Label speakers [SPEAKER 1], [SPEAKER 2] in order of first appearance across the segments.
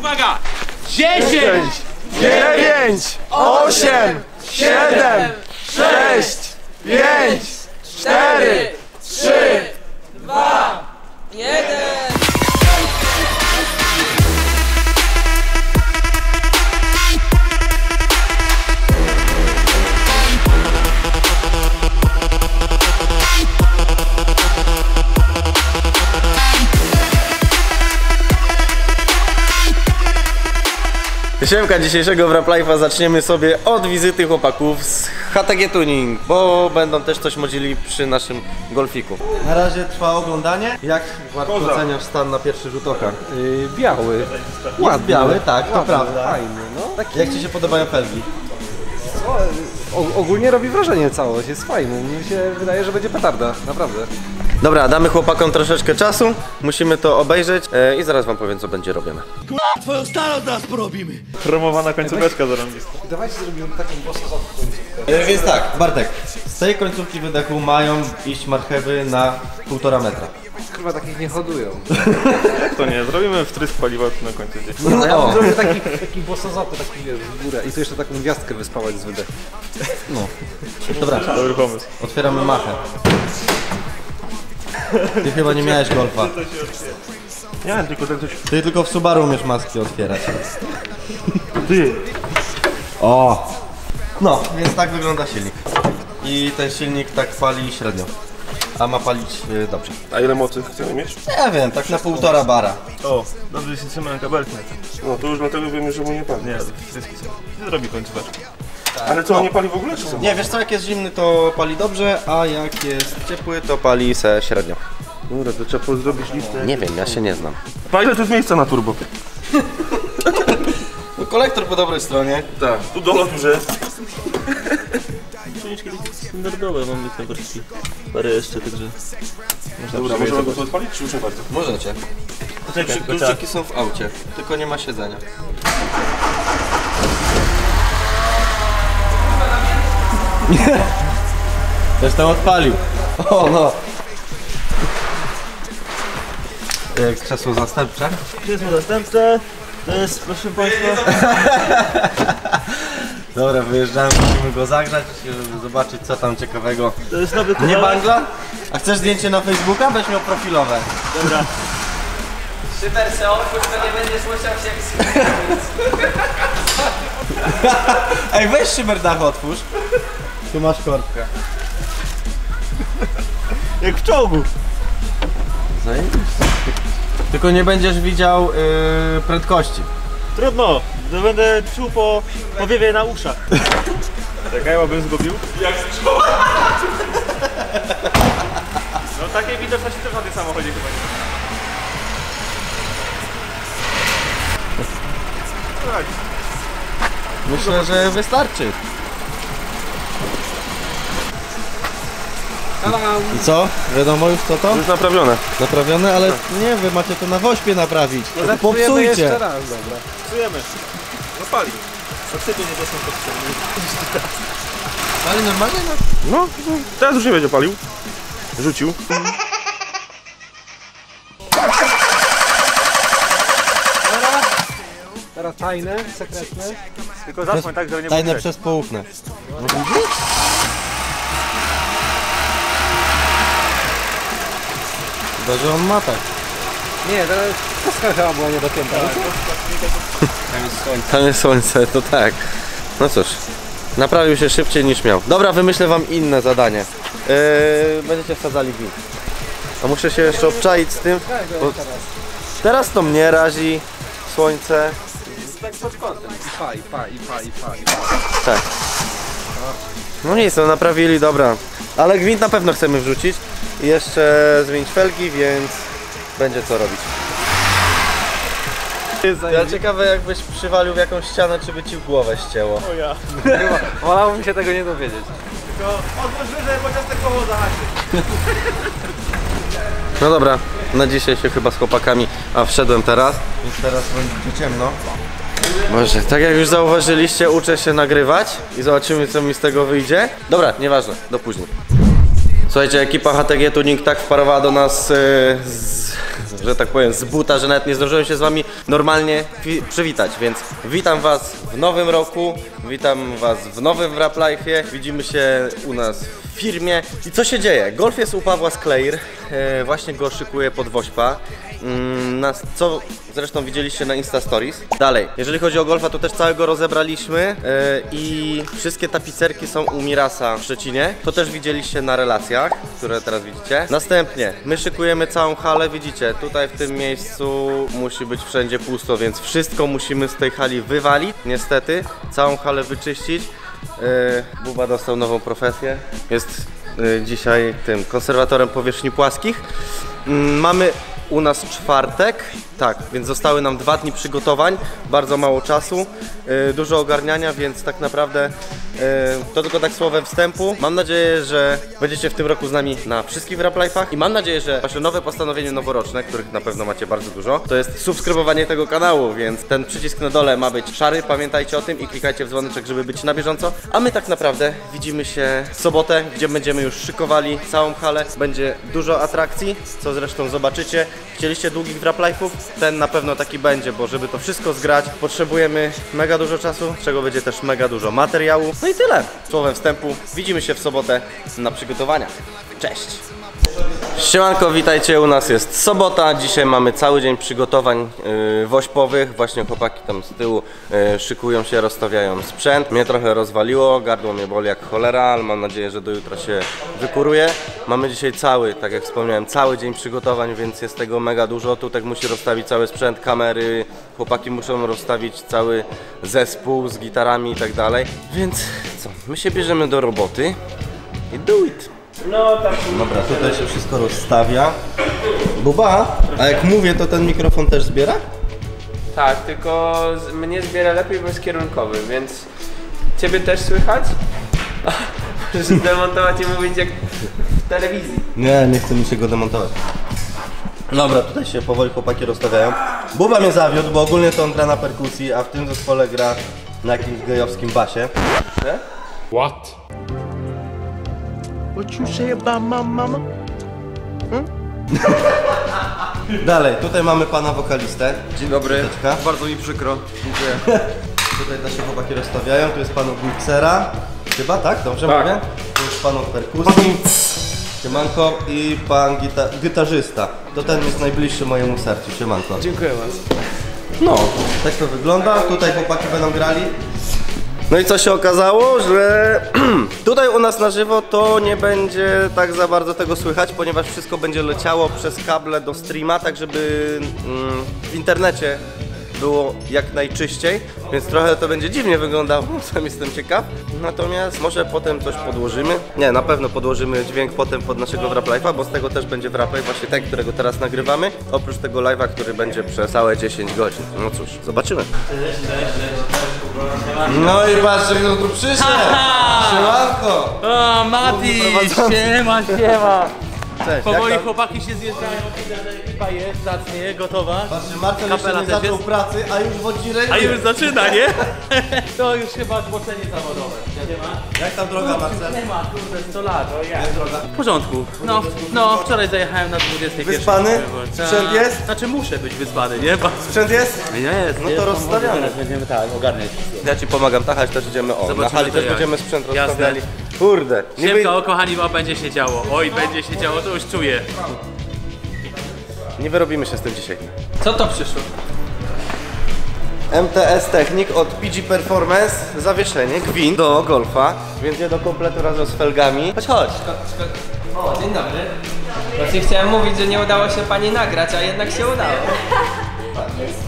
[SPEAKER 1] Uwaga! 10!
[SPEAKER 2] 9, 8, 7, 6, 5, 4, 3,
[SPEAKER 3] Siemka dzisiejszego Wrap Life'a zaczniemy sobie od wizyty chłopaków z HTG Tuning, bo będą też coś modzili przy naszym golfiku. Na razie trwa oglądanie. Jak Bartku oceniasz stan na pierwszy rzut oka?
[SPEAKER 4] Yy, biały.
[SPEAKER 3] Ładny. Biały, tak, to prawda.
[SPEAKER 4] Fajny, no. Taki,
[SPEAKER 3] Jak Ci się podobają felgi?
[SPEAKER 4] O, ogólnie robi wrażenie całość, jest fajny. Mi się wydaje, że będzie petarda, naprawdę.
[SPEAKER 3] Dobra, damy chłopakom troszeczkę czasu, musimy to obejrzeć e, i zaraz wam powiem co będzie robione.
[SPEAKER 2] Promowana końcóweczka zarąbista.
[SPEAKER 4] Dawajcie zrobimy taką bossową
[SPEAKER 3] E, więc tak, Bartek, z tej końcówki wydechu mają iść marchewy na półtora metra.
[SPEAKER 4] Chyba takich nie hodują.
[SPEAKER 2] To nie, zrobimy wtrysk paliwa na końcu gdzieś.
[SPEAKER 4] No, ja
[SPEAKER 3] o.
[SPEAKER 4] bym zrobił taki, taki taki wiesz, w górę. I tu jeszcze taką gwiazdkę wyspawać z wydechu.
[SPEAKER 3] Dobra,
[SPEAKER 2] Dobry pomysł.
[SPEAKER 3] otwieramy machę. Ty chyba nie miałeś golfa.
[SPEAKER 2] Nie, tylko tak coś...
[SPEAKER 3] Ty tylko w Subaru umiesz maski otwierać.
[SPEAKER 2] Ty!
[SPEAKER 3] O! No, więc tak wygląda silnik. I ten silnik tak pali średnio. A ma palić y, dobrze.
[SPEAKER 2] A ile mocy chcemy mieć?
[SPEAKER 3] Nie wiem, tak na półtora bara.
[SPEAKER 2] O, dobrze, że się trzymałem kabelki na tym. No to już dlatego wiemy, że mu nie padnie. Nie, wtryski są. Zrobi końcóweczkę. Ale co, on nie pali w ogóle, czy co?
[SPEAKER 3] Nie, wiesz co, jak jest zimny to pali dobrze, a jak jest ciepły to pali se średnio.
[SPEAKER 2] Dobra, to trzeba zrobić listę.
[SPEAKER 3] Nie wiem, ja się nie znam.
[SPEAKER 2] A ile tu jest miejsca na turbo?
[SPEAKER 3] No, kolektor po dobrej stronie.
[SPEAKER 2] Tak, tu dolot już jest. Silniczki takie standardowe, mam te wersji. Parę jeszcze, także... Dobra, możemy go tu odpalić, czy już nie bardzo?
[SPEAKER 3] Możecie. Kluczyki, kluczyki są w aucie, tylko nie ma siedzenia. Też tam odpalił. O no. E, Krzesło zastępcze.
[SPEAKER 2] Krzesło zastępcze. To jest, proszę Państwa...
[SPEAKER 3] Dobra, wyjeżdżamy, musimy go zagrzać, żeby zobaczyć co tam ciekawego.
[SPEAKER 2] To jest nowy
[SPEAKER 3] Nie bangla? A chcesz zdjęcie na Facebooka? Weź miał profilowe.
[SPEAKER 2] Dobra.
[SPEAKER 1] Szyber se otwórz, to nie będziesz musiał się
[SPEAKER 3] Ej, weź szyber dach otwórz. Tu masz korbkę.
[SPEAKER 2] Jak w czołgu.
[SPEAKER 3] Tylko nie będziesz widział yy, prędkości.
[SPEAKER 2] Trudno, to będę czuł po powiewie na uszach. Czekaj, bym zgubił. Jak z No takiej widoczności też na tym samochodzie chyba nie ma. Tak,
[SPEAKER 3] Myślę, że wystarczy. I co? Wiadomo już co to?
[SPEAKER 2] już naprawione.
[SPEAKER 3] Naprawione, ale nie, wy macie to na wośpie naprawić. To
[SPEAKER 4] jeszcze
[SPEAKER 3] popsujcie.
[SPEAKER 4] raz, dobra.
[SPEAKER 2] Psujemy. No pali. Zasypie nie doszło pod
[SPEAKER 3] Ale normalnie no.
[SPEAKER 2] No, no, teraz już nie będzie palił. Rzucił.
[SPEAKER 4] Teraz tajne, sekretne.
[SPEAKER 2] Tylko zasłoń tak, żeby nie
[SPEAKER 3] Tajne przez poufne. Chyba, że on ma tak.
[SPEAKER 4] Nie, teraz koska chyba była nie dopięta.
[SPEAKER 3] Tam jest słońce, to tak. No cóż, naprawił się szybciej niż miał. Dobra, wymyślę wam inne zadanie. Yy, będziecie wsadzali gwint. A muszę się jeszcze obczaić z tym. Bo teraz to mnie razi słońce.
[SPEAKER 4] I pa, i pa, i pa, i pa, i pa.
[SPEAKER 3] Tak. No nic, no naprawili, dobra. Ale gwint na pewno chcemy wrzucić. I jeszcze zmienić felgi, więc będzie co robić. Ja ciekawe jakbyś przywalił w jakąś ścianę, czy by ci w głowę ścięło.
[SPEAKER 2] O ja.
[SPEAKER 4] Wolałbym się tego nie dowiedzieć.
[SPEAKER 2] Tylko otwórz wyżej, chociaż te koło zahaczy.
[SPEAKER 3] No dobra, na dzisiaj się chyba z chłopakami, a wszedłem teraz. Więc teraz będzie ciemno. Może, tak jak już zauważyliście, uczę się nagrywać i zobaczymy co mi z tego wyjdzie. Dobra, nieważne, do później. Słuchajcie, ekipa HTG Tuning tak wparowała do nas, yy, z, że tak powiem, z buta, że nawet nie zdążyłem się z wami normalnie wi- przywitać, więc witam was w nowym roku, witam was w nowym Rap Life'ie, widzimy się u nas w firmie. I co się dzieje? Golf jest u Pawła Skleir, e, właśnie go szykuje pod Wośpa, mm, co zresztą widzieliście na Insta Stories. Dalej, jeżeli chodzi o golfa, to też całego rozebraliśmy e, i wszystkie tapicerki są u Mirasa w Szczecinie. To też widzieliście na relacjach, które teraz widzicie. Następnie, my szykujemy całą halę, widzicie, tutaj w tym miejscu musi być wszędzie pusto, więc wszystko musimy z tej hali wywalić, niestety, całą halę wyczyścić. E, Buba dostał nową profesję, jest e, dzisiaj tym konserwatorem powierzchni płaskich. Mm, Mamy u nas czwartek, tak, więc zostały nam dwa dni przygotowań, bardzo mało czasu, yy, dużo ogarniania, więc tak naprawdę to tylko tak słowem wstępu. Mam nadzieję, że będziecie w tym roku z nami na wszystkich Rap Life'ach i mam nadzieję, że wasze nowe postanowienie noworoczne, których na pewno macie bardzo dużo, to jest subskrybowanie tego kanału, więc ten przycisk na dole ma być szary, pamiętajcie o tym i klikajcie w dzwoneczek, żeby być na bieżąco. A my tak naprawdę widzimy się w sobotę, gdzie będziemy już szykowali całą halę. Będzie dużo atrakcji, co zresztą zobaczycie. Chcieliście długich Rap Life'ów? Ten na pewno taki będzie, bo żeby to wszystko zgrać, potrzebujemy mega dużo czasu, czego będzie też mega dużo materiału. No i tyle. Słowem wstępu, widzimy się w sobotę na przygotowaniach. Cześć! Siemanko, witajcie, u nas jest sobota, dzisiaj mamy cały dzień przygotowań yy, wośpowych, właśnie chłopaki tam z tyłu yy, szykują się, rozstawiają sprzęt. Mnie trochę rozwaliło, gardło mnie boli jak cholera, ale mam nadzieję, że do jutra się wykuruje. Mamy dzisiaj cały, tak jak wspomniałem, cały dzień przygotowań, więc jest tego mega dużo. Tutek musi rozstawić cały sprzęt, kamery, chłopaki muszą rozstawić cały zespół z gitarami i tak dalej. Więc co, my się bierzemy do roboty i do it. Dobra, tutaj się wszystko rozstawia. Buba, a jak mówię, to ten mikrofon też zbiera?
[SPEAKER 1] Tak, tylko z, mnie zbiera lepiej, bo jest kierunkowy, więc ciebie też słychać? Możesz zdemontować i mówić jak w telewizji.
[SPEAKER 3] Nie, nie chce mi się go demontować. Dobra, tutaj się powoli chłopaki rozstawiają. Buba mnie zawiódł, bo ogólnie to on gra na perkusji, a w tym zespole gra na jakimś gejowskim basie. Dalej, tutaj mamy pana wokalistę. Dzień dobry. Bardzo mi przykro. Dziękuję. tutaj się chłopaki rozstawiają. Tu jest pan od miksera. Chyba tak? Dobrze mówię? Tu jest pan od perkusji. Siemanko i pan gita gitarzysta. To ten jest najbliższy mojemu sercu. Siemanko.
[SPEAKER 1] Dziękuję bardzo.
[SPEAKER 3] No, tak to wygląda. Tutaj chłopaki będą grali. No i co się okazało, że tutaj u nas na żywo to nie będzie tak za bardzo tego słychać, ponieważ wszystko będzie leciało przez kable do streama, tak żeby mm, w internecie było jak najczyściej, więc trochę to będzie dziwnie wyglądało, sam jestem ciekaw. Natomiast może potem coś podłożymy. Nie, na pewno podłożymy dźwięk potem pod naszego Wrap Life'a, bo z tego też będzie Wrap Life, właśnie ten, którego teraz nagrywamy, oprócz tego live'a, który będzie przez całe 10 godzin. No cóż, zobaczymy. No i patrzcie, kto tu przyszedł! Siemanko!
[SPEAKER 5] O, Mati! Siema, siema!
[SPEAKER 3] Cześć,
[SPEAKER 5] Powoli
[SPEAKER 3] jak tam?
[SPEAKER 5] chłopaki się zjeżdżają, widzę, że ekipa jest, zacnie, gotowa.
[SPEAKER 3] Patrzcie, Marcel jeszcze
[SPEAKER 5] Kapela
[SPEAKER 3] nie
[SPEAKER 5] też
[SPEAKER 3] zaczął
[SPEAKER 5] jest?
[SPEAKER 3] pracy, a już wodzi rękę.
[SPEAKER 5] A już zaczyna, nie? To już chyba zgłoszenie zawodowe.
[SPEAKER 3] Jak tam droga, Marcel?
[SPEAKER 5] Nie ma, kurde, 100 lat. W porządku. No, no, wczoraj zajechałem na 21.
[SPEAKER 3] Wyspany?
[SPEAKER 5] Tak.
[SPEAKER 3] Sprzęt jest?
[SPEAKER 5] Znaczy muszę być wyspany, nie? Bo...
[SPEAKER 3] Sprzęt jest?
[SPEAKER 5] Jest,
[SPEAKER 3] No to rozstawiamy.
[SPEAKER 5] Teraz będziemy tak, ogarniać.
[SPEAKER 3] Ja ci pomagam tachać, też idziemy o.
[SPEAKER 5] Zobaczymy
[SPEAKER 3] na hali też
[SPEAKER 5] jak.
[SPEAKER 3] będziemy sprzęt
[SPEAKER 5] Jasne.
[SPEAKER 3] rozstawiali. Kurde, nie, wy...
[SPEAKER 5] Siemka, o kochani, o, będzie się działo. Oj, będzie się działo, to już czuję.
[SPEAKER 3] nie wyrobimy się z tym dzisiaj.
[SPEAKER 1] Co to przyszło?
[SPEAKER 3] MTS Technik od PG Performance, zawieszenie, gwint do golfa, więc je do kompletu razem z felgami. Chodź, chodź.
[SPEAKER 1] O, dzień dobry. Właśnie chciałem mówić, że nie udało się pani nagrać, a jednak się udało.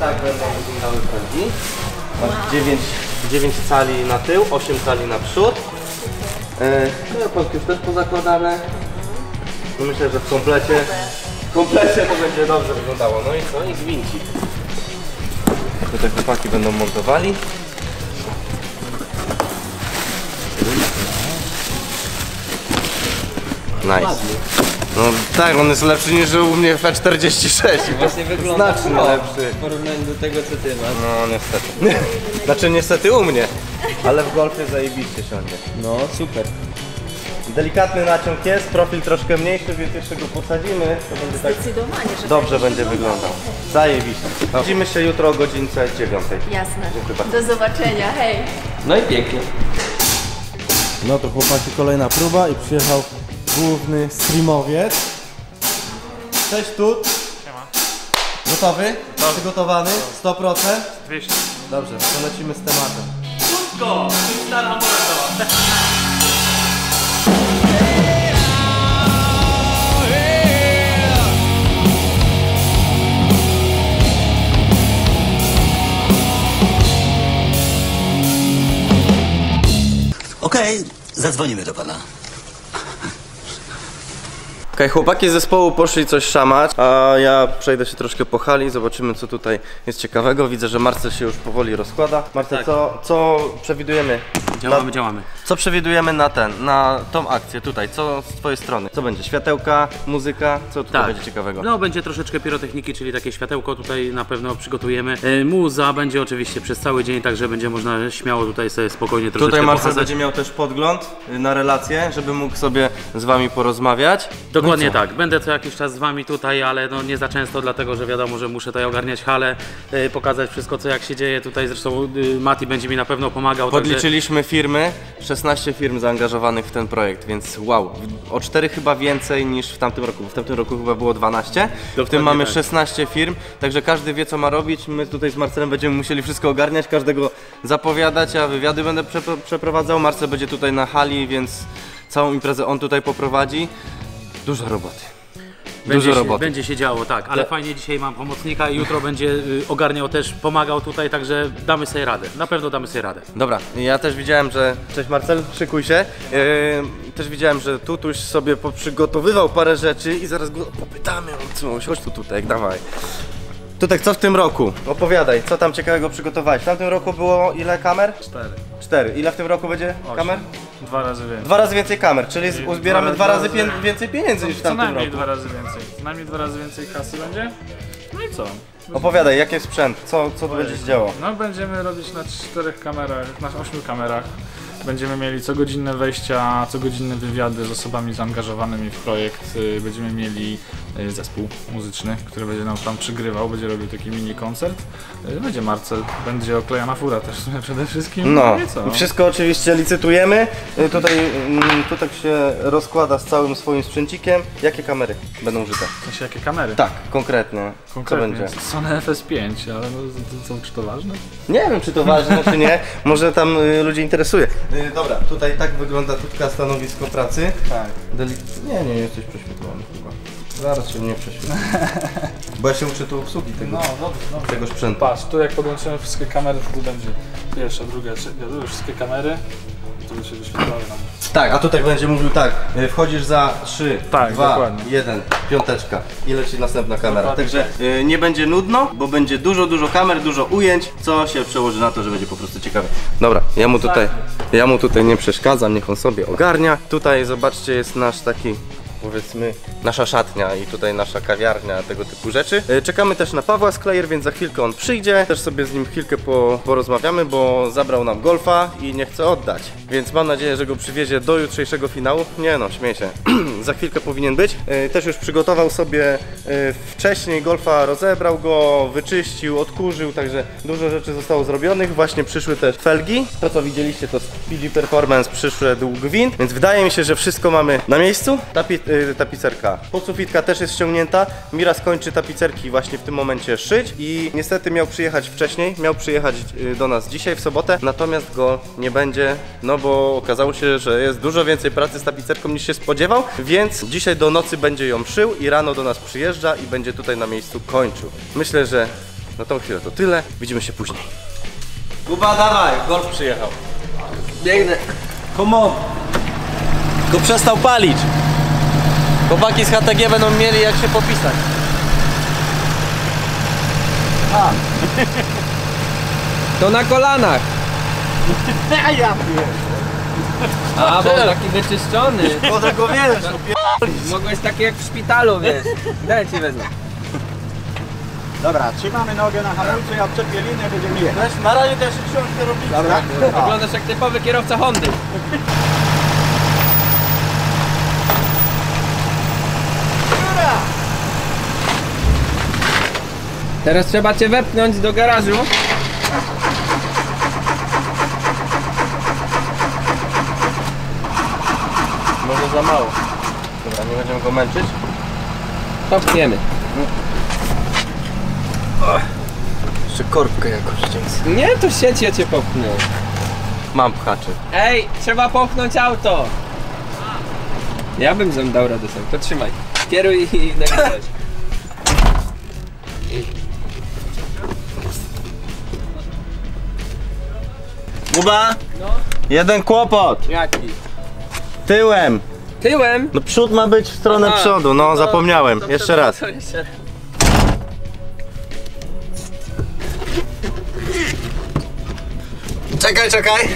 [SPEAKER 3] Tak będą wyglądały felgi. Masz 9, 9 cali na tył, 8 cali na przód. Yy, polki już też pozakładane. No myślę, że w komplecie, w komplecie to będzie dobrze wyglądało. No i co? I gwincik. Tutaj chłopaki będą montowali. Nice. No tak, on jest lepszy niż u mnie w E46.
[SPEAKER 1] Właśnie wygląda
[SPEAKER 3] Znacznie
[SPEAKER 1] o,
[SPEAKER 3] lepszy.
[SPEAKER 1] w porównaniu do tego, co ty masz.
[SPEAKER 3] No niestety. Znaczy niestety u mnie. Ale w golfie zajebiście siądzie.
[SPEAKER 1] No, super.
[SPEAKER 3] Delikatny naciąg jest, profil troszkę mniejszy, więc jeszcze go posadzimy. To będzie tak
[SPEAKER 6] Zdecydowanie, że
[SPEAKER 3] dobrze
[SPEAKER 6] tak
[SPEAKER 3] będzie wyglądał. Zajebiście. Widzimy się jutro o godzince 9.
[SPEAKER 6] Jasne.
[SPEAKER 3] Dziękuję bardzo.
[SPEAKER 6] Do zobaczenia, hej.
[SPEAKER 1] No i pięknie.
[SPEAKER 7] No to chłopaki, kolejna próba i przyjechał główny streamowiec. Cześć tu. Gotowy? Przygotowany? 100%?
[SPEAKER 8] 200.
[SPEAKER 7] Dobrze, to lecimy z tematem.
[SPEAKER 5] Krótko! Stara mordo!
[SPEAKER 9] Okej, zadzwonimy do pana.
[SPEAKER 3] Okej, chłopaki z zespołu poszli coś szamać, a ja przejdę się troszkę po hali, zobaczymy co tutaj jest ciekawego. Widzę, że Marcel się już powoli rozkłada. Marcel,
[SPEAKER 5] Tak.
[SPEAKER 3] co, co przewidujemy?
[SPEAKER 5] Działamy, działamy.
[SPEAKER 3] Co przewidujemy na ten, na tą akcję tutaj? Co z twojej strony? Co będzie? Światełka, muzyka? Co tutaj będzie ciekawego?
[SPEAKER 5] No, będzie troszeczkę pirotechniki, czyli takie światełko tutaj na pewno przygotujemy. E, muza będzie oczywiście przez cały dzień, także będzie można śmiało tutaj sobie spokojnie troszeczkę
[SPEAKER 3] Tutaj Marcel
[SPEAKER 5] pochadzać.
[SPEAKER 3] będzie miał też podgląd y, na relacje, żeby mógł sobie z wami porozmawiać.
[SPEAKER 5] Dokładnie
[SPEAKER 3] Co?
[SPEAKER 5] tak. Będę co jakiś czas z wami tutaj, ale no nie za często, dlatego że wiadomo, że muszę tutaj ogarniać halę, e, pokazać wszystko, co jak się dzieje tutaj. Zresztą y, Mati będzie mi na pewno pomagał.
[SPEAKER 3] Podliczyliśmy firmy, 16 firm zaangażowanych w ten projekt, więc wow, o 4 chyba więcej niż w tamtym roku, w tamtym roku chyba było 12, w tym
[SPEAKER 5] Dokładnie
[SPEAKER 3] mamy
[SPEAKER 5] tak.
[SPEAKER 3] 16 firm, także każdy wie co ma robić, my tutaj z Marcelem będziemy musieli wszystko ogarniać, każdego zapowiadać, a wywiady będę przepro- przeprowadzał, Marcel będzie tutaj na hali, więc całą imprezę on tutaj poprowadzi. Dużo roboty.
[SPEAKER 5] Będzie
[SPEAKER 3] Dużo
[SPEAKER 5] się,
[SPEAKER 3] roboty.
[SPEAKER 5] Będzie się działo, tak, ale fajnie dzisiaj mam pomocnika i jutro będzie y, ogarniał też, pomagał tutaj, także damy sobie radę. Na pewno damy sobie radę.
[SPEAKER 3] Dobra, ja też widziałem, że. Cześć Marcel, szykuj się. Yy, też widziałem, że Tutuś sobie poprzygotowywał parę rzeczy i zaraz go popytamy o coś. Chodź tu Tutek, dawaj. Tutek, co w tym roku? Opowiadaj, co tam ciekawego przygotowałeś? W tamtym roku było ile kamer?
[SPEAKER 8] Cztery.
[SPEAKER 3] Cztery. Ile w tym roku będzie kamer?
[SPEAKER 8] Dwa razy więcej.
[SPEAKER 3] Dwa razy więcej kamer, czyli uzbieramy
[SPEAKER 8] dwa
[SPEAKER 3] dwa razy
[SPEAKER 8] razy-
[SPEAKER 3] pię- więcej pieniędzy niż w
[SPEAKER 8] Co
[SPEAKER 3] tamtym
[SPEAKER 8] najmniej
[SPEAKER 3] roku.
[SPEAKER 8] dwa razy więcej. Co najmniej dwa razy więcej kasy będzie? No i co?
[SPEAKER 3] Opowiadaj, jaki sprzęt, co, co tu będzie się działo?
[SPEAKER 8] No będziemy robić na czterech kamerach, na ośmiu kamerach. Będziemy mieli cogodzinne wejścia, cogodzinne wywiady z osobami zaangażowanymi w projekt. Y, Będziemy mieli y, zespół muzyczny, który będzie nam tam przygrywał, będzie robił taki mini koncert. Y, Będzie Marcel, będzie oklejana fura też przede wszystkim.
[SPEAKER 3] No,
[SPEAKER 8] co?
[SPEAKER 3] wszystko oczywiście licytujemy. Tutaj mm, Tutek się rozkłada z całym swoim sprzęcikiem. Jakie kamery będą użyte?
[SPEAKER 8] W sensie jakie kamery?
[SPEAKER 3] Tak, konkretnie.
[SPEAKER 8] Konkretnie.
[SPEAKER 3] Co będzie?
[SPEAKER 8] Sony FS5, ale no, to, to, czy to ważne?
[SPEAKER 3] Nie wiem, czy to ważne, czy nie. Może tam ludzi interesuje. Y, dobra, tutaj tak wygląda tutka stanowisko pracy. Tak. Nie, nie, jesteś prześwietlony chyba. Zaraz się mnie prześwietli. Bo ja się uczę tu obsługi tego,
[SPEAKER 8] dobrze, dobrze.
[SPEAKER 3] tego sprzętu.
[SPEAKER 8] Patrz, tu jak podłączymy wszystkie kamery, to tu będzie pierwsza, druga, trzecia, wszystkie kamery. By się wyświetlały nam.
[SPEAKER 3] Tak, a tutaj będzie mówił tak, y, wchodzisz za 3,
[SPEAKER 8] Tak,
[SPEAKER 3] 2,
[SPEAKER 8] dokładnie.
[SPEAKER 3] 1, piąteczka i leci następna kamera.
[SPEAKER 8] Dokładnie
[SPEAKER 3] Także y, nie będzie nudno, bo będzie dużo, dużo kamer, dużo ujęć, co się przełoży na to, że będzie po prostu ciekawe. Dobra, ja mu tutaj, ja mu tutaj nie przeszkadzam, niech on sobie ogarnia. Tutaj zobaczcie jest nasz taki powiedzmy nasza szatnia i tutaj nasza kawiarnia, tego typu rzeczy. E, Czekamy też na Pawła Sklejer, więc za chwilkę on przyjdzie. Też sobie z nim chwilkę po, porozmawiamy, bo zabrał nam golfa i nie chce oddać. Więc mam nadzieję, że go przywiezie do jutrzejszego finału. Nie no, śmieję się. za chwilkę powinien być. E, Też już przygotował sobie e, wcześniej golfa, rozebrał go, wyczyścił, odkurzył, także dużo rzeczy zostało zrobionych. Właśnie przyszły też felgi. To co widzieliście to Speedy Performance przyszedł gwint, więc wydaje mi się, że wszystko mamy na miejscu. Tapi, y, tapicerka. Podsufitka też jest ściągnięta. Mira skończy tapicerki właśnie w tym momencie szyć i niestety miał przyjechać wcześniej, miał przyjechać y, do nas dzisiaj w sobotę, natomiast go nie będzie, no bo okazało się, że jest dużo więcej pracy z tapicerką niż się spodziewał, więc dzisiaj do nocy będzie ją szył i rano do nas przyjeżdża i będzie tutaj na miejscu kończył. Myślę, że na tą chwilę to tyle. Widzimy się później.
[SPEAKER 2] Kuba, dawaj, golf przyjechał.
[SPEAKER 1] Biegnę.
[SPEAKER 2] Come on. Tylko przestał palić. Chłopaki z HTG będą mieli jak się popisać.
[SPEAKER 1] To na kolanach. A, bo taki wyczyszczony.
[SPEAKER 2] Poda go wiesz.
[SPEAKER 1] Mogłeś taki jak w szpitalu, wiesz. Daj ci wezmę.
[SPEAKER 9] Dobra, trzymamy nogę na hamulcu, ja odczepię linię, będziemy jechać.
[SPEAKER 2] Na razie też książkę robić.
[SPEAKER 9] Dobra?
[SPEAKER 1] Wyglądasz jak typowy kierowca Hondy. Teraz trzeba cię wepchnąć do garażu.
[SPEAKER 3] Może za mało. Dobra, nie będziemy go męczyć.
[SPEAKER 1] Popchniemy.
[SPEAKER 3] Jeszcze korbkę jakąś ściągnę.
[SPEAKER 1] Nie, to sieć ja cię popchnę.
[SPEAKER 3] Mam pchaczy.
[SPEAKER 1] Ej, trzeba popchnąć auto. Ja bym zam dał radę sam. To trzymaj. Kieruj i nagrywaj.
[SPEAKER 3] Buba! Jeden kłopot!
[SPEAKER 1] Jaki?
[SPEAKER 3] Tyłem!
[SPEAKER 1] Tyłem.
[SPEAKER 3] No przód ma być w stronę
[SPEAKER 1] Aha,
[SPEAKER 3] przodu, no
[SPEAKER 1] to-
[SPEAKER 3] zapomniałem.
[SPEAKER 1] to
[SPEAKER 3] Jeszcze raz.
[SPEAKER 1] to jeszcze-
[SPEAKER 3] Czekaj, czekaj!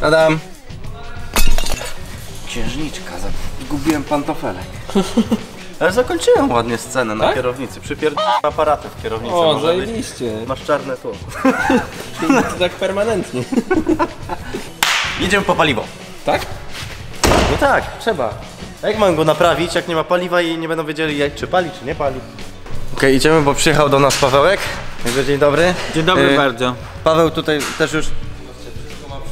[SPEAKER 3] Adam. Księżniczka, zgubiłem pantofelek. Ale zakończyłem ładnie scenę na kierownicy. Przypierd... aparaty w kierownicy.
[SPEAKER 1] Tak? O,
[SPEAKER 3] może być.
[SPEAKER 1] zajebiście.
[SPEAKER 3] Masz czarne tu.
[SPEAKER 1] To tak permanentnie.
[SPEAKER 3] Jedziemy po paliwo.
[SPEAKER 1] Tak?
[SPEAKER 3] No tak, trzeba. A jak mam go naprawić, jak nie ma paliwa i nie będą wiedzieli, czy pali, czy nie pali? Okej, idziemy, bo przyjechał do nas Pawełek. Dzień dobry.
[SPEAKER 6] Dzień dobry
[SPEAKER 3] E,
[SPEAKER 6] bardzo.
[SPEAKER 3] Paweł tutaj też już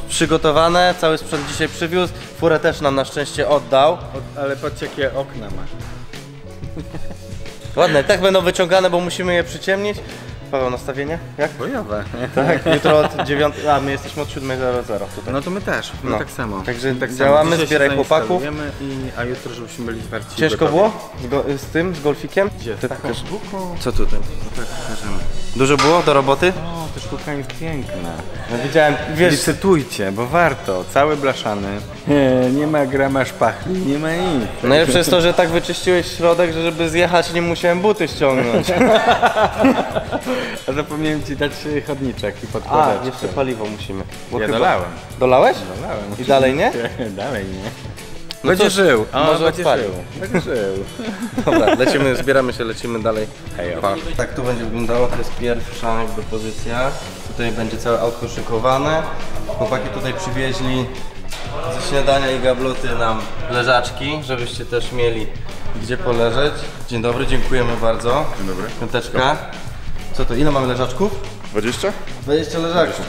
[SPEAKER 3] przygotowane, cały sprzęt dzisiaj przywiózł. Furę też nam na szczęście oddał.
[SPEAKER 6] Ale patrzcie jakie okna ma.
[SPEAKER 3] Ładne, tak będą wyciągane, bo musimy je przyciemnić. Paweł, nastawienie? Jak?
[SPEAKER 6] Bojowe.
[SPEAKER 3] Tak, jutro od 9, a my jesteśmy od 7.00 tutaj.
[SPEAKER 6] No to my też, my
[SPEAKER 3] No.
[SPEAKER 6] tak samo.
[SPEAKER 3] Także
[SPEAKER 6] tak
[SPEAKER 3] działamy,
[SPEAKER 6] się
[SPEAKER 3] zbieraj chłopaków.
[SPEAKER 6] I, a jutro żebyśmy byli zwarci.
[SPEAKER 3] Ciężko
[SPEAKER 6] gotowi.
[SPEAKER 3] było z, go, z tym, z golfikiem?
[SPEAKER 6] Gdzie?
[SPEAKER 3] Ty? Co tutaj?
[SPEAKER 6] Tak, pokażemy.
[SPEAKER 3] Dużo było do roboty?
[SPEAKER 6] O, te szkółka jest piękne.
[SPEAKER 3] No widziałem, wiesz,
[SPEAKER 6] Licytujcie, bo warto. Cały blaszany. Nie, nie ma grama szpachli, nie ma nic.
[SPEAKER 3] najlepsze jest to, że tak wyczyściłeś środek, że żeby zjechać nie musiałem buty ściągnąć.
[SPEAKER 6] A zapomniałem ci dać y, chodniczek i
[SPEAKER 3] A,
[SPEAKER 6] podkładać.
[SPEAKER 3] jeszcze paliwo musimy.
[SPEAKER 6] Ja
[SPEAKER 3] chyba-
[SPEAKER 6] dolałem.
[SPEAKER 3] Dolałeś?
[SPEAKER 6] Dolałem.
[SPEAKER 3] I dalej nie?
[SPEAKER 6] Dalej nie.
[SPEAKER 3] No
[SPEAKER 6] Będzie żył. A,
[SPEAKER 3] może
[SPEAKER 6] będzie
[SPEAKER 3] odpalił.
[SPEAKER 6] żył. Będzie żył.
[SPEAKER 3] Dobra, lecimy, zbieramy się, lecimy dalej.
[SPEAKER 6] Hejo.
[SPEAKER 3] Pa. Tak tu będzie wyglądało, to jest pierwsza jakby pozycja. Tutaj będzie całe auto szykowane. Chłopaki tutaj przywieźli ze śniadania i gabloty nam leżaczki, żebyście też mieli gdzie poleżeć. Dzień dobry, dziękujemy bardzo. Dzień dobry. Piąteczka. Co to, ile mamy leżaczków?
[SPEAKER 10] 20?
[SPEAKER 3] 20 leżaków.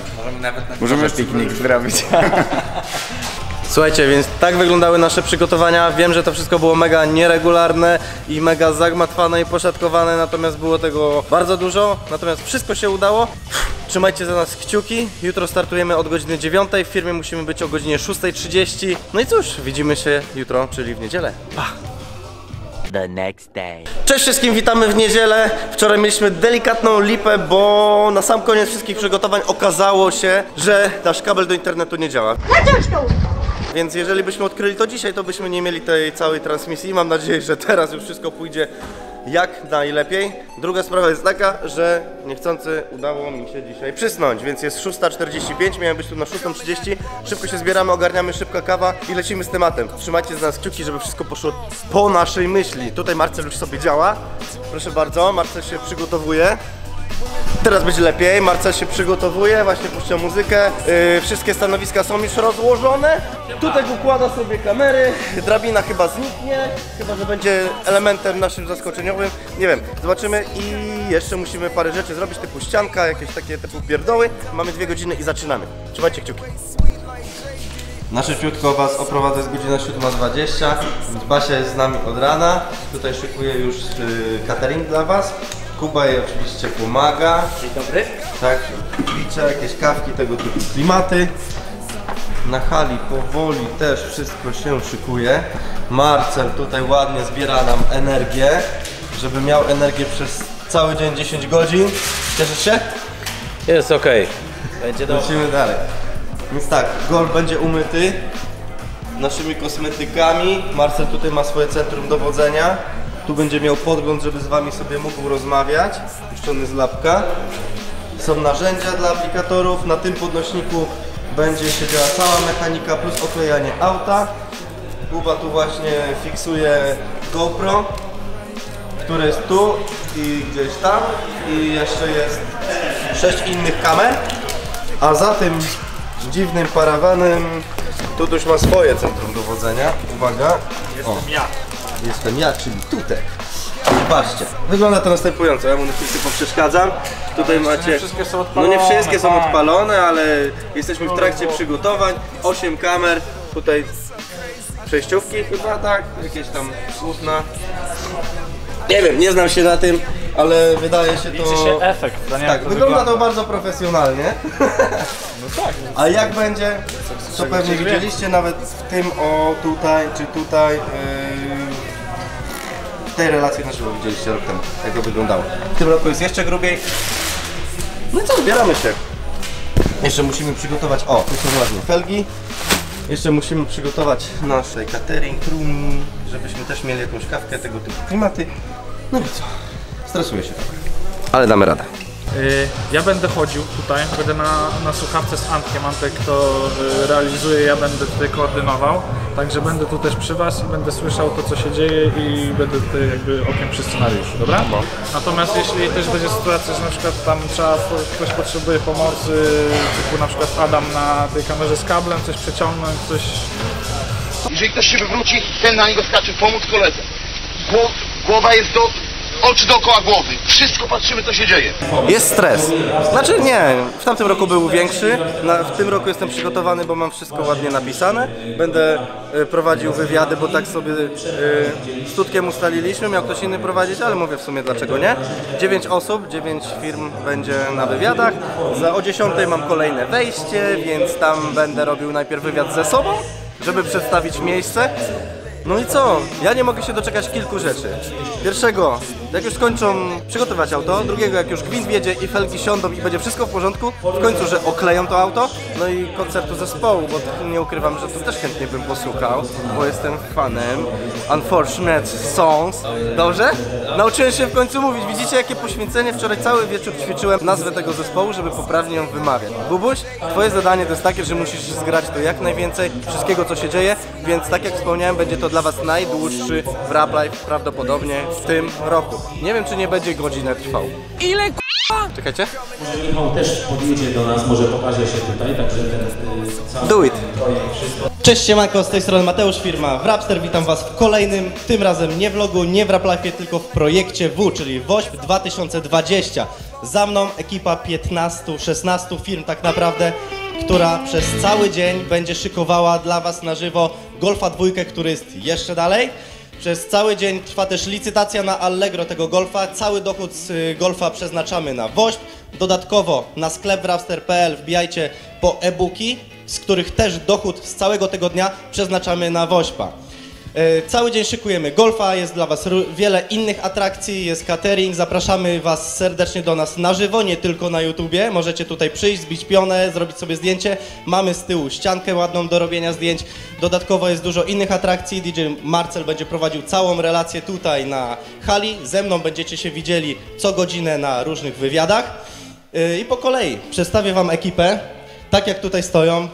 [SPEAKER 6] Możemy piknik zrobić.
[SPEAKER 3] Słuchajcie, więc tak wyglądały nasze przygotowania. Wiem, że to wszystko było mega nieregularne i mega zagmatwane i poszatkowane, natomiast było tego bardzo dużo. Natomiast wszystko się udało. Trzymajcie za nas kciuki. Jutro startujemy od godziny 9. W firmie musimy być o godzinie 6.30. No i cóż, widzimy się jutro, czyli w niedzielę. Pa! Cześć wszystkim, witamy w niedzielę. Wczoraj mieliśmy delikatną lipę, bo na sam koniec wszystkich przygotowań okazało się, że nasz kabel do internetu nie działa. Więc jeżeli byśmy odkryli to dzisiaj, to byśmy nie mieli tej całej transmisji. Mam nadzieję, że teraz już wszystko pójdzie jak najlepiej. Druga sprawa jest taka, że niechcący udało mi się dzisiaj przysnąć, więc jest 6.45, miałem być tu na 6.30. Szybko się zbieramy, ogarniamy szybka kawa i lecimy z tematem. Trzymajcie z nas kciuki, żeby wszystko poszło po naszej myśli. Tutaj Marcel już sobie działa. Proszę bardzo, Marcel się przygotowuje. Teraz będzie lepiej, Marcel się przygotowuje, właśnie puszcza muzykę. Yy, wszystkie stanowiska są już rozłożone. Tutaj układa sobie kamery, drabina chyba zniknie, chyba że będzie elementem naszym zaskoczeniowym. Nie wiem, zobaczymy i jeszcze musimy parę rzeczy zrobić, typu ścianka, jakieś takie typu pierdoły. Mamy dwie godziny i zaczynamy. Trzymajcie kciuki. Na szybciutko Was oprowadzę, jest godzina 7.20, więc Basia jest z nami od rana. Tutaj szykuję już y, catering dla Was. Kuba jej oczywiście pomaga. Dzień dobry. Tak, picie, jakieś kawki, tego typu klimaty. Na hali powoli też wszystko się szykuje. Marcel tutaj ładnie zbiera nam energię, żeby miał energię przez cały dzień 10 godzin. Cieszysz się?
[SPEAKER 2] Jest okej. Będzie dobrze.
[SPEAKER 3] Lecimy dalej. Więc tak, gol będzie umyty naszymi kosmetykami. Marcel tutaj ma swoje centrum dowodzenia. Tu będzie miał podgląd, żeby z wami sobie mógł rozmawiać. Puszczony z lapka. Są narzędzia dla aplikatorów. Na tym podnośniku będzie siedziała cała mechanika plus oklejanie auta. Kuba tu właśnie fiksuje GoPro, które jest tu i gdzieś tam. I jeszcze jest sześć innych kamer.
[SPEAKER 11] A za tym dziwnym parawanem Tuduś ma swoje centrum dowodzenia. Uwaga.
[SPEAKER 8] Jestem ja.
[SPEAKER 11] Jestem ja, czyli Tutek. Patrzcie, wygląda to następująco. Ja mu na chwilkę poprzeszkadzam. Tutaj macie.
[SPEAKER 8] wszystkie są
[SPEAKER 11] No nie wszystkie są
[SPEAKER 8] tak.
[SPEAKER 11] odpalone, ale jesteśmy w trakcie przygotowań. 8 kamer. Tutaj przejściówki chyba, tak? Jakieś tam słupna. Nie wiem, nie znam się na tym, ale wydaje się to.
[SPEAKER 8] Liczy się efekt, to jak
[SPEAKER 11] Tak,
[SPEAKER 8] to
[SPEAKER 11] wygląda to
[SPEAKER 8] wygląda.
[SPEAKER 11] bardzo profesjonalnie.
[SPEAKER 8] No tak.
[SPEAKER 11] A jak będzie, to pewnie widzieliście nawet w tym o tutaj, czy tutaj, w tej relacji na żywo widzieliście rok temu, jak to wyglądało. W tym roku jest jeszcze grubiej. No i co, zbieramy się. Jeszcze musimy przygotować, o, tu są ładnie felgi. Jeszcze musimy przygotować nasz catering room, żebyśmy też mieli jakąś kawkę, tego typu klimaty. No i co, stresuję się trochę. Ale damy radę.
[SPEAKER 8] Y, Ja będę chodził tutaj, będę na, na słuchawce z Antkiem. Antek to y, realizuje, ja będę tutaj koordynował. Także będę tu też przy Was i będę słyszał to, co się dzieje i będę tutaj jakby okiem przy scenariuszu, dobra? Natomiast jeśli też będzie sytuacja, że na przykład tam trzeba, ktoś potrzebuje pomocy, typu na przykład Adam na tej kamerze z kablem, coś przeciągnąć, coś
[SPEAKER 10] Jeżeli ktoś się wywróci, ten na niego skacze, pomóc koledze. Głow, głowa jest do... Oczy dookoła głowy. Wszystko patrzymy, co się dzieje.
[SPEAKER 11] Jest stres. Znaczy nie, w tamtym roku był większy. Na, w tym roku jestem przygotowany, bo mam wszystko ładnie napisane. Będę e, prowadził wywiady, bo tak sobie e, z Tutkiem ustaliliśmy. Miał ktoś inny prowadzić, ale mówię w sumie dlaczego nie. 9 osób, 9 firm będzie na wywiadach. Za o 10 mam kolejne wejście, więc tam będę robił najpierw wywiad ze sobą, żeby przedstawić miejsce. No i co? Ja nie mogę się doczekać kilku rzeczy. Pierwszego, jak już skończą przygotować auto, drugiego, jak już gwint wjedzie i felgi siądą i będzie wszystko w porządku, w końcu, że okleją to auto, no i koncertu zespołu, bo nie ukrywam, że tu też chętnie bym posłuchał, bo jestem fanem Unfortunate Songs. Dobrze? Nauczyłem się w końcu mówić. Widzicie, jakie poświęcenie? Wczoraj cały wieczór ćwiczyłem nazwę tego zespołu, żeby poprawnie ją wymawiać. Bubuś, twoje zadanie to jest takie, że musisz zgrać to jak najwięcej wszystkiego, co się dzieje, więc tak jak wspomniałem, będzie to dla was najdłuższy Rap Life prawdopodobnie w tym roku. Nie wiem, czy nie będzie godzinę trwał.
[SPEAKER 12] Ile
[SPEAKER 11] Czekajcie?
[SPEAKER 12] Michał też podjedzie do nas, może pokaże się tutaj, także ten y, cały
[SPEAKER 11] Do it.
[SPEAKER 12] projekt, wszystko.
[SPEAKER 3] Cześć siemanko, z tej strony Mateusz, firma Wrapster. Witam Was w kolejnym, tym razem nie vlogu, nie w Raplifie, tylko w projekcie W, czyli WOŚP 2020. Za mną ekipa 15-16 firm tak naprawdę, która przez cały dzień będzie szykowała dla Was na żywo Golfa dwójkę, który jest jeszcze dalej. Przez cały dzień trwa też licytacja na Allegro tego golfa. Cały dochód z y, golfa przeznaczamy na WOŚP. Dodatkowo na sklep wrapster.pl wbijajcie po e-booki, z których też dochód z całego tego dnia przeznaczamy na WOŚPa. E, Cały dzień szykujemy golfa, jest dla Was wiele innych atrakcji, jest catering. Zapraszamy Was serdecznie do nas na żywo, nie tylko na YouTubie. Możecie tutaj przyjść, zbić pionę, zrobić sobie zdjęcie. Mamy z tyłu ściankę ładną do robienia zdjęć. Dodatkowo jest dużo innych atrakcji. DJ Marcel będzie prowadził całą relację tutaj na hali. Ze mną będziecie się widzieli co godzinę na różnych wywiadach. E, I po kolei przedstawię Wam ekipę, tak jak tutaj stoją.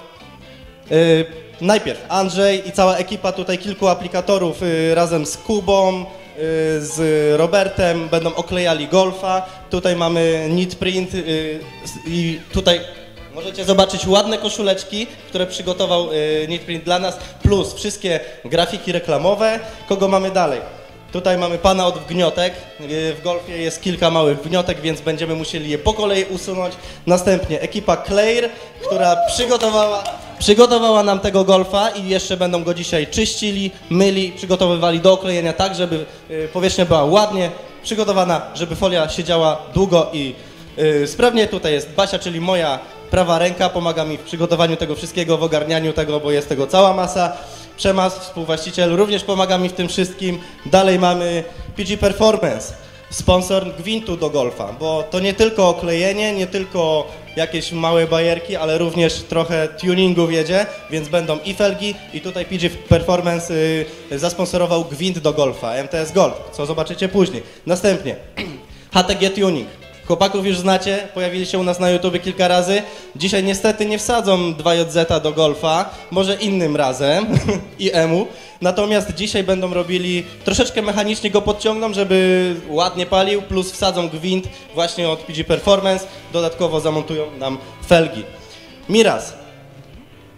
[SPEAKER 3] Y, Najpierw Andrzej i cała ekipa tutaj kilku aplikatorów y, razem z Kubą, y, z Robertem będą oklejali golfa. Tutaj mamy Nitprint y, s- i tutaj możecie zobaczyć ładne koszuleczki, które przygotował y, Nitprint dla nas, plus wszystkie grafiki reklamowe. Kogo mamy dalej? Tutaj mamy pana od wgniotek. Yy, W golfie jest kilka małych wniotek, więc będziemy musieli je po kolei usunąć. Następnie ekipa Claire, która przygotowała, przygotowała nam tego golfa i jeszcze będą go dzisiaj czyścili, myli, przygotowywali do oklejenia tak, żeby yy, powierzchnia była ładnie przygotowana, żeby folia siedziała długo i yy, sprawnie. Tutaj jest Basia, czyli moja prawa ręka, pomaga mi w przygotowaniu tego wszystkiego, w ogarnianiu tego, bo jest tego cała masa. Przemas, współwłaściciel, również pomaga mi w tym wszystkim. Dalej mamy PG Performance, sponsor gwintu do golfa, bo to nie tylko oklejenie, nie tylko jakieś małe bajerki, ale również trochę tuningu wiedzie, więc będą i felgi i tutaj PG Performance y, zasponsorował gwint do golfa, MTS Golf, co zobaczycie później. Następnie HTG Tuning. Chłopaków już znacie, pojawili się u nas na YouTube kilka razy. Dzisiaj niestety nie wsadzą 2JZ do golfa, może innym razem i EMU. Natomiast dzisiaj będą robili, troszeczkę mechanicznie go podciągną, żeby ładnie palił, plus wsadzą gwint właśnie od PG Performance, dodatkowo zamontują nam felgi. Miraz.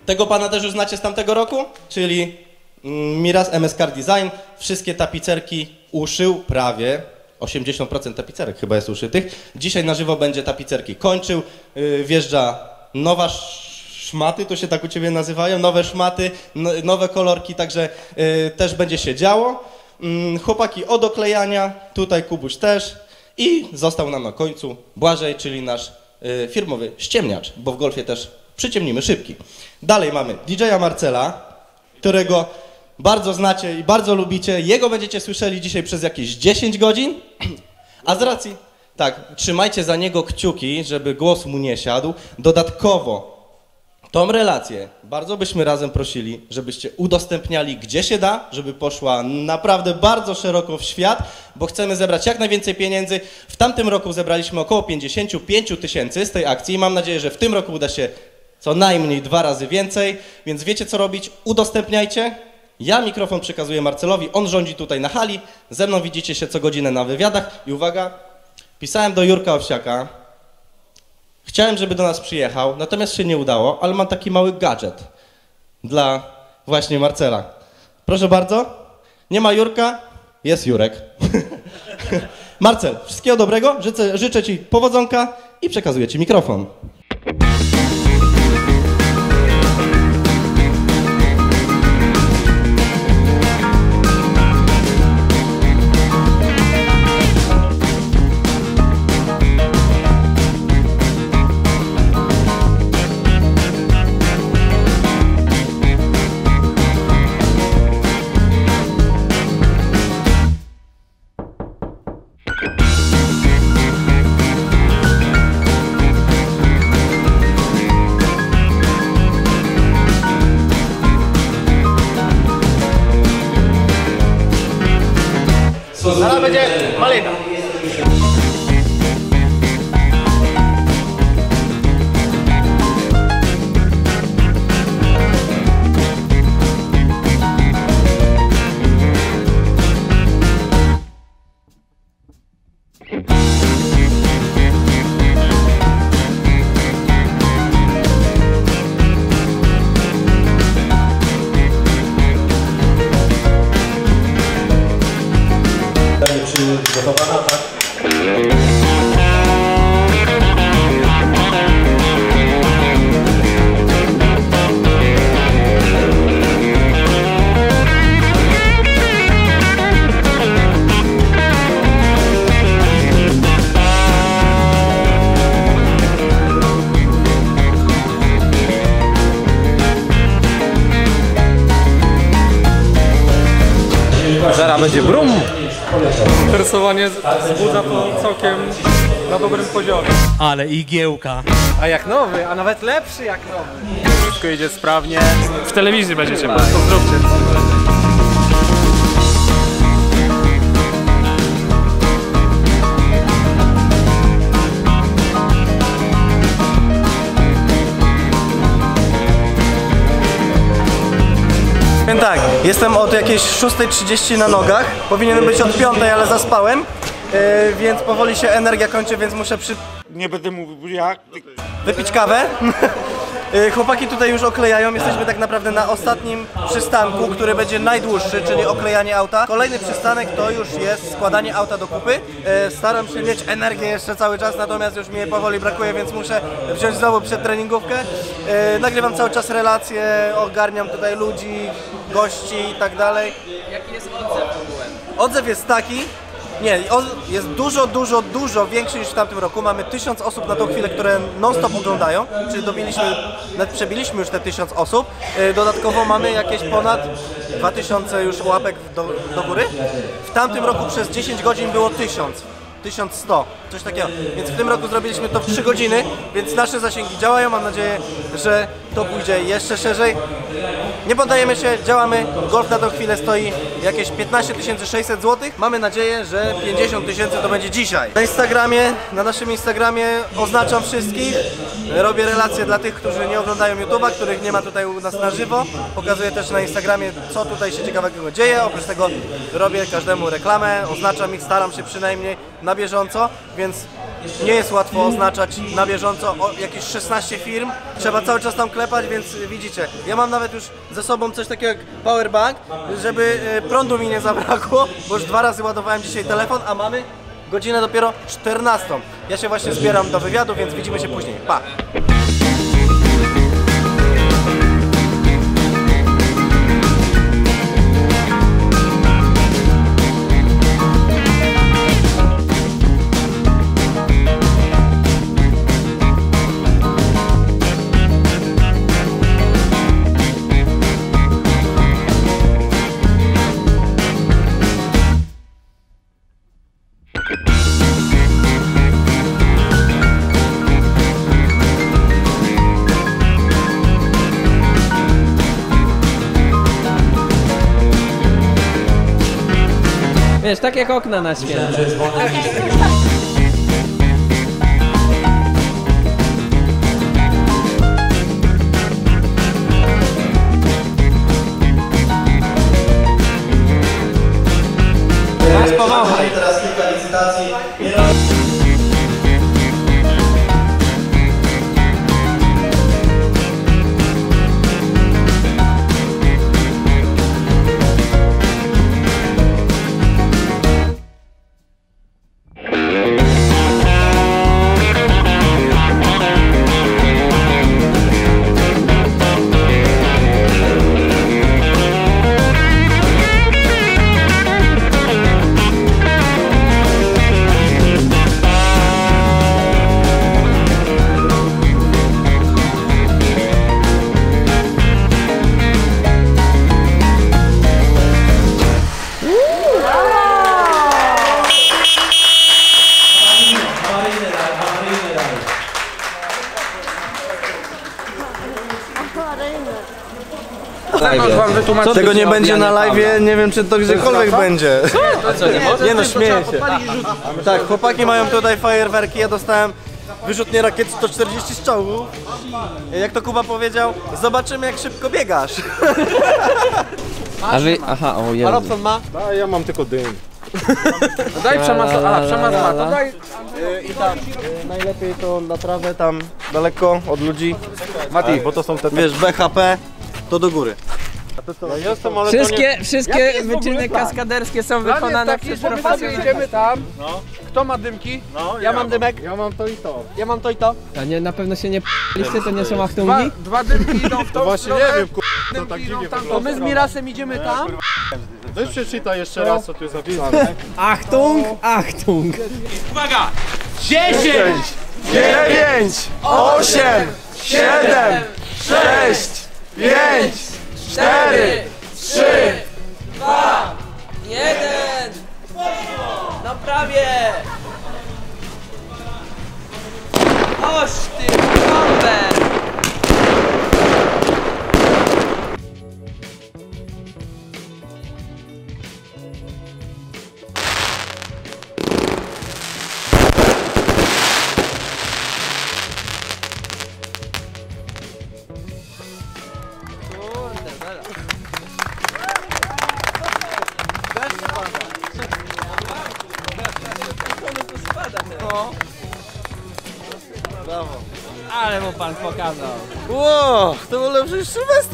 [SPEAKER 3] Tego pana też już znacie z tamtego roku, czyli mm, Miraz MS Car Design. Wszystkie tapicerki uszył prawie. 80% tapicerek chyba jest uszytych. Dzisiaj na żywo będzie tapicerki kończył. Yy, wjeżdża nowa sz- szmaty, to się tak u Ciebie nazywają, nowe szmaty, no, nowe kolorki, także yy, też będzie się działo. Mm, chłopaki od oklejania, tutaj Kubuś też i został nam na końcu Błażej, czyli nasz y, firmowy ściemniacz, bo w golfie też przyciemnimy szybki. Dalej mamy DJ-a Marcela, którego bardzo znacie i bardzo lubicie. Jego będziecie słyszeli dzisiaj przez jakieś 10 godzin, a z racji, tak, trzymajcie za niego kciuki, żeby głos mu nie siadł. Dodatkowo Tą relację bardzo byśmy razem prosili, żebyście udostępniali gdzie się da, żeby poszła naprawdę bardzo szeroko w świat, bo chcemy zebrać jak najwięcej pieniędzy. W tamtym roku zebraliśmy około 55 tysięcy z tej akcji i mam nadzieję, że w tym roku uda się co najmniej dwa razy więcej, więc wiecie co robić, udostępniajcie. Ja mikrofon przekazuję Marcelowi, on rządzi tutaj na hali, ze mną widzicie się co godzinę na wywiadach i uwaga, pisałem do Jurka Owsiaka, Chciałem, żeby do nas przyjechał, natomiast się nie udało, ale mam taki mały gadżet dla właśnie Marcela. Proszę bardzo, nie ma Jurka, jest Jurek. Marcel, wszystkiego dobrego, życzę, życzę Ci powodzonka i przekazuję Ci mikrofon.
[SPEAKER 4] Rysowanie wzbudza to całkiem na dobrym poziomie.
[SPEAKER 13] Ale igiełka.
[SPEAKER 4] A jak nowy, a nawet lepszy jak nowy.
[SPEAKER 8] Wszystko idzie sprawnie. W telewizji będziecie, pozdrówcie.
[SPEAKER 11] Powiem tak, jestem od jakieś 6.30 na nogach, powinienem być od 5, ale zaspałem, yy, więc powoli się energia kończy, więc muszę przy...
[SPEAKER 7] Nie będę mówił jak.
[SPEAKER 11] wypić kawę. Yy, Chłopaki tutaj już oklejają, jesteśmy tak naprawdę na ostatnim przystanku, który będzie najdłuższy, czyli oklejanie auta. Kolejny przystanek to już jest składanie auta do kupy. Yy, Staram się mieć energię jeszcze cały czas, natomiast już mi jej powoli brakuje, więc muszę wziąć znowu przedtreningówkę. Yy, Nagrywam cały czas relacje, ogarniam tutaj ludzi, gości i tak dalej.
[SPEAKER 1] Jaki jest odzew w ogóle?
[SPEAKER 11] Odzew jest taki, nie, on jest dużo, dużo, dużo większy niż w tamtym roku. Mamy tysiąc osób na tą chwilę, które non-stop oglądają, czyli dobiliśmy, nawet przebiliśmy już te tysiąc osób. Yy, Dodatkowo mamy jakieś ponad 2000 już łapek do, do góry. W tamtym roku przez 10 godzin było 1000. 1100, coś takiego. Więc w tym roku zrobiliśmy to w 3 godziny, więc nasze zasięgi działają. Mam nadzieję, że to pójdzie jeszcze szerzej. Nie poddajemy się, działamy. Golf na tą chwilę stoi jakieś 15 600 zł. Mamy nadzieję, że 50 tysięcy to będzie dzisiaj. Na Instagramie, na naszym Instagramie oznaczam wszystkich. Robię relacje dla tych, którzy nie oglądają YouTube'a, których nie ma tutaj u nas na żywo. Pokazuję też na Instagramie, co tutaj się ciekawego dzieje. Oprócz tego robię każdemu reklamę, oznaczam ich, staram się przynajmniej na bieżąco, więc
[SPEAKER 3] nie jest łatwo oznaczać na bieżąco jakieś 16 firm. Trzeba cały czas tam klepać, więc widzicie, ja mam nawet już ze sobą coś takiego jak powerbank, żeby e, prądu mi nie zabrakło, bo już dwa razy ładowałem dzisiaj telefon, a mamy godzinę dopiero 14. Ja się właśnie zbieram do wywiadu, więc widzimy się później. Pa!
[SPEAKER 1] Wiesz, tak jak okna na świecie.
[SPEAKER 14] Teraz pomachaj. Teraz kilka licytacji.
[SPEAKER 3] Tego nie będzie na live, nie wiem czy to gdziekolwiek będzie. Nie no, śmieję się. Tak, chłopaki mają tutaj fajerwerki, ja dostałem wyrzutnie rakiet 140 strzałów. Jak to Kuba powiedział, zobaczymy jak szybko biegasz.
[SPEAKER 1] A wy... Aha, o Jezu.
[SPEAKER 3] ma?
[SPEAKER 7] A ja mam tylko dym.
[SPEAKER 1] Daj przemaz... A, przemaz ma, to daj...
[SPEAKER 3] I tam, y, najlepiej to na trawę tam daleko od ludzi.
[SPEAKER 7] Mati, bo to są te...
[SPEAKER 3] Wiesz, BHP to do góry.
[SPEAKER 7] Ja jestem, ale
[SPEAKER 1] Wszystkie, wszystkie wyczyny kaskaderskie są wykonane przez profesjonalistów.
[SPEAKER 9] Idziemy tam. Kto ma dymki?
[SPEAKER 3] ja mam dymek.
[SPEAKER 7] Ja mam to i to.
[SPEAKER 9] Ja mam to i to.
[SPEAKER 1] A nie, na pewno się nie p***liście, to nie są
[SPEAKER 9] Dwa,
[SPEAKER 1] achtungi?
[SPEAKER 9] dwa dymki idą w tą
[SPEAKER 7] Właśnie
[SPEAKER 9] stronę.
[SPEAKER 7] nie wiem, ku... to
[SPEAKER 9] dymki
[SPEAKER 7] tak
[SPEAKER 9] idą
[SPEAKER 7] dziwnie wygląda.
[SPEAKER 9] To my z Mirasem idziemy tam.
[SPEAKER 7] Weź przeczytaj jeszcze raz, co tu jest napisane.
[SPEAKER 1] Achtung, Achtung!
[SPEAKER 9] Uwaga!
[SPEAKER 3] 10, 9, 8, 7, 6, 5,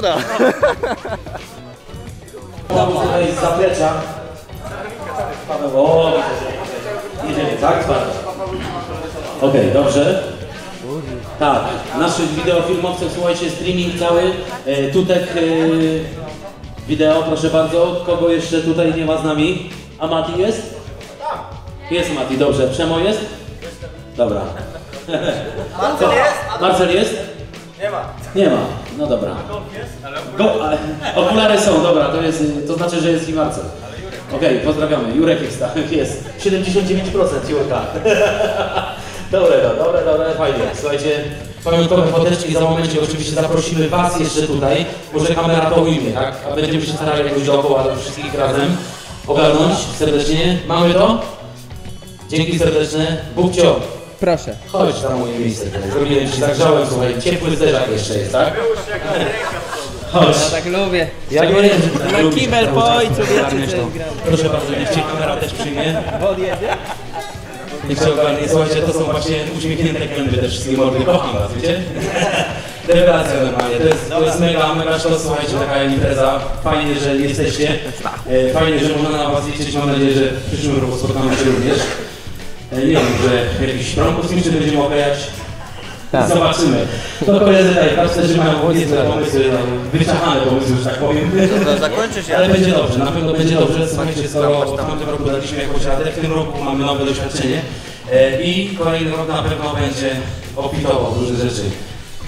[SPEAKER 3] Sylwestra.
[SPEAKER 11] Tam tutaj z zaplecza. Paweł, o, jedziemy, tak? Paweł. Okej, dobrze. Tak, naszych wideofilmowców, słuchajcie, streaming cały, e, Tutek e, wideo, proszę bardzo. Kogo jeszcze tutaj nie ma z nami? A Mati jest? Jest Mati, dobrze. Przemo jest? Dobra.
[SPEAKER 3] Marcel jest?
[SPEAKER 11] Marcel jest?
[SPEAKER 3] Nie ma.
[SPEAKER 11] Nie ma, no dobra. Go, ale, okulary są, dobra, to jest, to znaczy, że jest i Marcel. Okej, pozdrawiamy. Jurek jest, tak, jest. 79% Jurka. dobre, no, dobre, dobre, fajnie. Słuchajcie, pamiątkowe foteczki za momencie oczywiście zaprosimy Was jeszcze tutaj. Może kamera to ujmie, tak? A będziemy się starali jakoś dookoła do wszystkich razem ogarnąć serdecznie. Mamy to? Dzięki serdeczne. Bubcio,
[SPEAKER 1] Proszę.
[SPEAKER 11] Chodź na moje miejsce. Zrobiłem ci zagrzałem, słuchaj, ciepły zderzak jeszcze jest, tak? Chodź.
[SPEAKER 1] Ja tak lubię.
[SPEAKER 11] Ja nie wiem, że tak
[SPEAKER 1] Na
[SPEAKER 11] lubisz,
[SPEAKER 1] kibel
[SPEAKER 11] tak
[SPEAKER 1] po ojcu, wiecie,
[SPEAKER 11] ogarniać
[SPEAKER 1] co
[SPEAKER 11] to. Proszę bardzo, niech cię kamera też przyjmie. Niech ogarnie. Słuchajcie, to są właśnie uśmiechnięte gęby te wszystkie mordy. Kocham was, wiecie? Rewelacja normalnie, to jest, to jest mega, mega sztos, słuchajcie, taka impreza. Fajnie, że jesteście. E, Fajnie, że można na was liczyć. Mam nadzieję, że w przyszłym roku spotkamy się również. Nie wiem, że jakiś prom kosmiczny będziemy oklejać.
[SPEAKER 3] Tak.
[SPEAKER 11] Zobaczymy. To koledzy tutaj, kapsterzy mają niezłe pomysły, no, wyczachane pomysły, że tak powiem.
[SPEAKER 3] To zakończyć ja.
[SPEAKER 11] Ale będzie dobrze, na pewno będzie dobrze. Słuchajcie, skoro w tamtym roku daliśmy jakąś radę, w tym roku mamy nowe doświadczenie e, i kolejny rok na pewno będzie opitował różne rzeczy.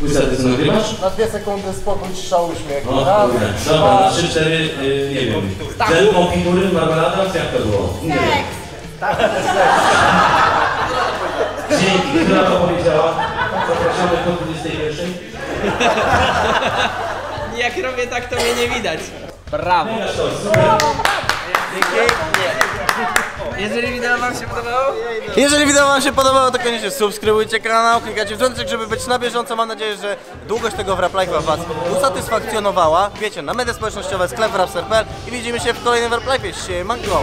[SPEAKER 11] Łysa, ty co nagrywasz?
[SPEAKER 7] Na dwie sekundy spokój, cisza, uśmiech.
[SPEAKER 11] O
[SPEAKER 7] Raz.
[SPEAKER 11] Dobra, na
[SPEAKER 7] dwa,
[SPEAKER 11] 3-4, y, nie wiem. Zel, konfitury, marmelada, czy jak to było? Nie wiem.
[SPEAKER 7] Tak,
[SPEAKER 11] Dzięki, która to powiedziała? Zapraszamy do 21.
[SPEAKER 1] Jak robię tak, to mnie nie widać. Brawo. Jeżeli wideo wam się podobało,
[SPEAKER 3] Jeżeli wideo wam się podobało, to koniecznie subskrybujcie kanał, klikajcie w dzwoneczek, żeby być na bieżąco. Mam nadzieję, że długość tego Wraplike'a was usatysfakcjonowała. Wiecie, na media społecznościowe, sklep wrapster.pl i widzimy się w kolejnym Wraplike'ie. Siemanko!